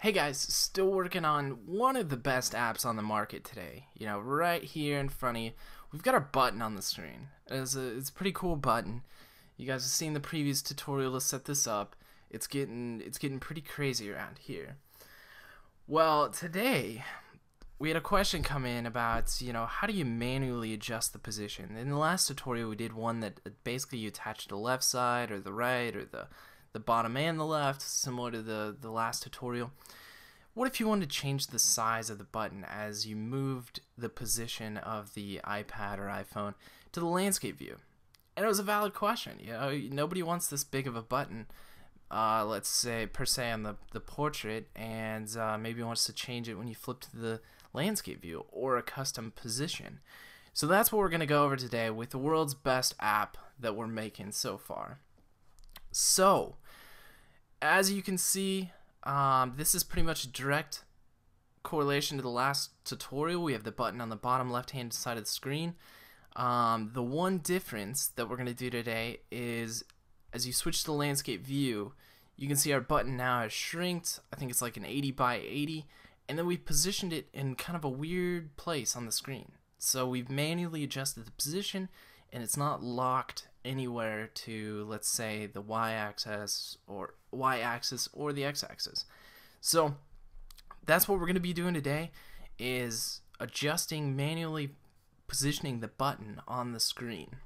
Hey guys, still working on one of the best apps on the market today. You know, right here in front of you, we've got our button on the screen. It's a, it's a pretty cool button. You guys have seen the previous tutorial to set this up. It's getting it's getting pretty crazy around here. Well, today we had a question come in about, you know, how do you manually adjust the position? In the last tutorial we did one that basically you attach the left side or the right or the the bottom and the left, similar to the, the last tutorial. What if you wanted to change the size of the button as you moved the position of the iPad or iPhone to the landscape view? And it was a valid question. You know, nobody wants this big of a button, uh, let's say per se on the, the portrait, and uh, maybe wants to change it when you flip to the landscape view or a custom position. So that's what we're going to go over today with the world's best app that we're making so far. So, as you can see, um, this is pretty much direct correlation to the last tutorial. We have the button on the bottom left hand side of the screen. Um, the one difference that we're going to do today is as you switch to the landscape view, you can see our button now has shrinked. I think it's like an 80 by 80. And then we positioned it in kind of a weird place on the screen. So we've manually adjusted the position and it's not locked anywhere to let's say the y-axis or y-axis or the x-axis. So that's what we're going to be doing today is adjusting manually positioning the button on the screen.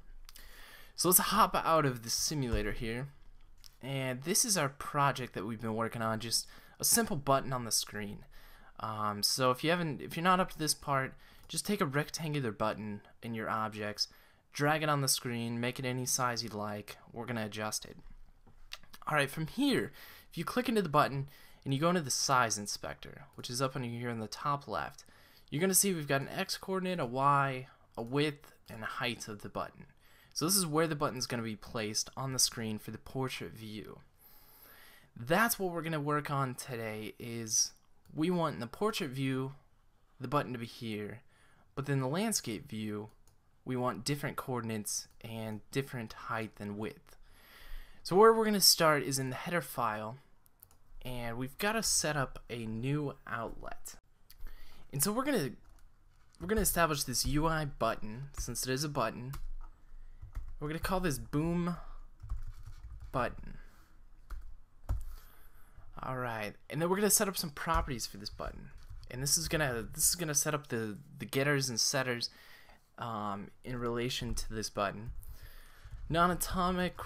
So let's hop out of the simulator here. And this is our project that we've been working on, just a simple button on the screen. Um, so if you haven't, if you're not up to this part, just take a rectangular button in your objects, drag it on the screen, make it any size you'd like. We're going to adjust it. Alright, from here, if you click into the button and you go into the size inspector, which is up under here in the top left, you're going to see we've got an X coordinate, a Y, a width, and a height of the button. So this is where the button is going to be placed on the screen for the portrait view. That's what we're going to work on today is we want in the portrait view the button to be here, but then the landscape view we want different coordinates and different height and width. So where we're going to start is in the header file and we've got to set up a new outlet. And so we're going to we're going to establish this UI button since it is a button. We're going to call this boom button. All right. And then we're going to set up some properties for this button. And this is going to this is going to set up the the getters and setters um, in relation to this button. Non-atomic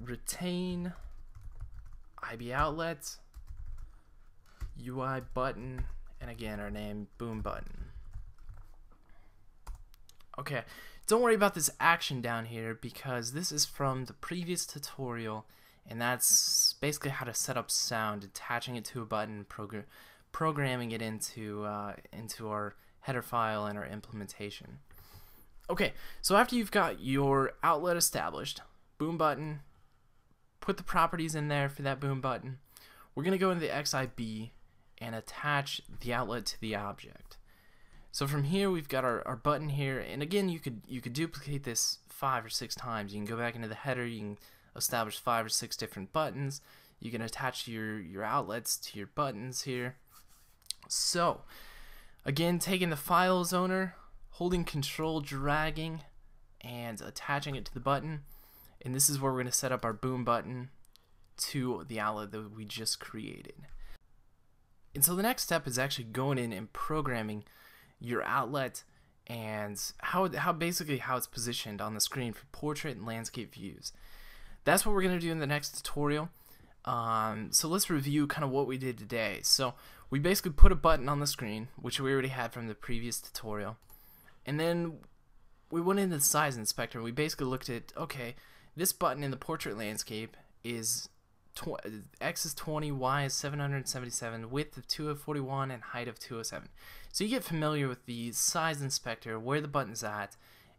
retain IB outlet UI button and again our name boom button. Okay, don't worry about this action down here because this is from the previous tutorial and that's basically how to set up sound, attaching it to a button, progr programming it into uh, into our header file and our implementation. Okay, so after you've got your outlet established, boom button, put the properties in there for that boom button. We're going to go into the XIB and attach the outlet to the object. So from here we've got our, our button here and again you could you could duplicate this five or six times. You can go back into the header, you can establish five or six different buttons. You can attach your, your outlets to your buttons here. So again taking the files owner, holding control, dragging, and attaching it to the button. And this is where we're going to set up our boom button to the outlet that we just created. And so the next step is actually going in and programming your outlet and how, how basically how it's positioned on the screen for portrait and landscape views. That's what we're going to do in the next tutorial. Um, so let's review kind of what we did today. So we basically put a button on the screen, which we already had from the previous tutorial. And then we went into the size inspector. We basically looked at, okay, this button in the portrait landscape is X is 20, Y is 777, width of 241, and height of 207. So you get familiar with the size inspector, where the button's at,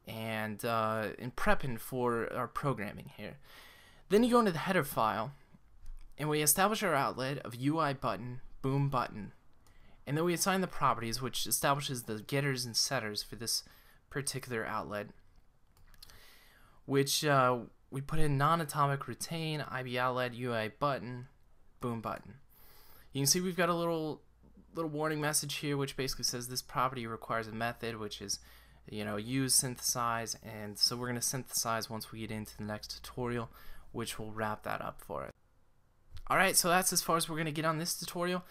and uh, in prepping for our programming here. Then you go into the header file, and we establish our outlet of UI button, boom button, and then we assign the properties, which establishes the getters and setters for this particular outlet, which uh, we put in non-atomic retain, IB outlet, UI button, boom button. you can see we've got a little little warning message here which basically says this property requires a method which is you know use synthesize and so we're going to synthesize once we get into the next tutorial which will wrap that up for us. Alright so that's as far as we're going to get on this tutorial.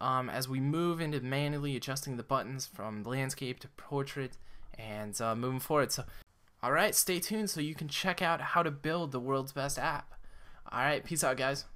Um, as we move into manually adjusting the buttons from landscape to portrait and uh, moving forward. So, alright, stay tuned so you can check out how to build the world's best app. Alright, peace out, guys.